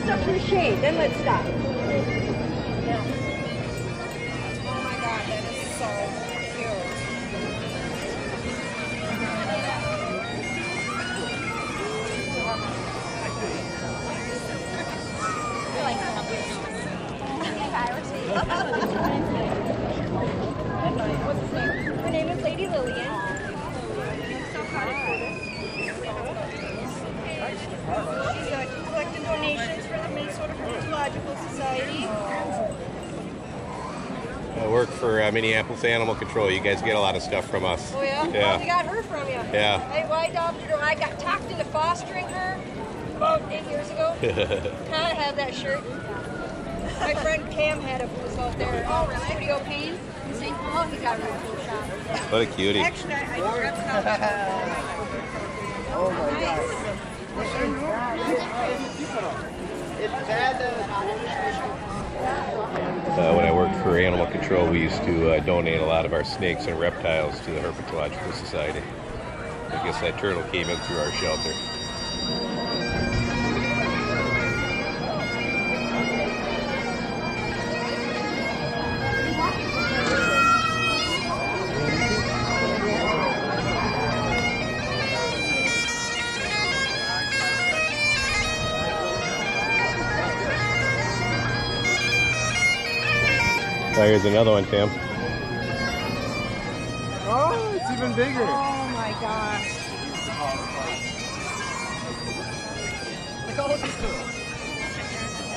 to the shade, then let's stop. Oh my god, that is so cute. Her name is Lady Lillian. She's uh, collecting donations for the Minnesota Herpetological Society. I work for uh, Minneapolis Animal Control. You guys get a lot of stuff from us. Oh yeah? Yeah. Well, we got her from you. Yeah. I, well, I adopted her. I got talked into fostering her about eight years ago. Kind of have that shirt. My friend Cam had it when he was out there. Oh, really? Studio Pain. in St. Paul. He got a really cool shop. What a cutie. Actually, I, I grabbed some. Oh my god. Uh, when I worked Animal Control, we used to uh, donate a lot of our snakes and reptiles to the Herpetological Society. I guess that turtle came in through our shelter. Oh, here's another one, Tim. Oh, it's even bigger. Oh my gosh. Look how old this girl.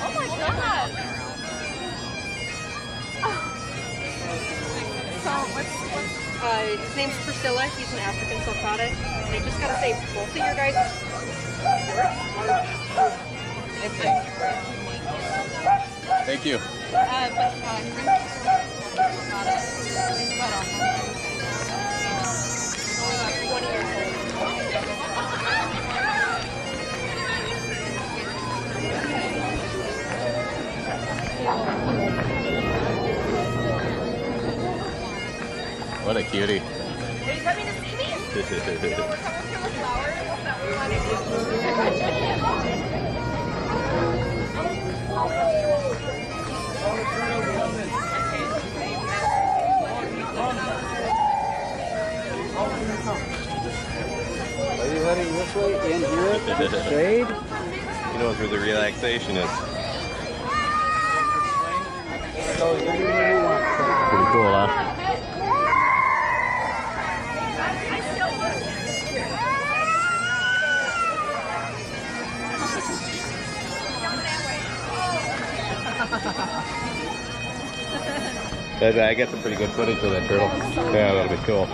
Oh my god. So what's what's uh, his name's Priscilla. He's an African sulcata. And I just gotta say, both of your guys' Thank you. But Prince sulcata is about a hundred. Only about 20 years old. What a cutie. Are you coming to see me? Are this way? In here? Shade? He knows where the relaxation is. So you're doing what you want. Pretty cool, huh? That- I got some pretty good footage of that turtle. Yeah, that'll be cool.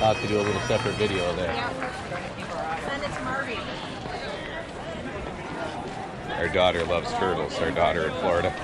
I'll have to do a little separate video of that. Send it to Our daughter loves turtles. Our daughter in Florida.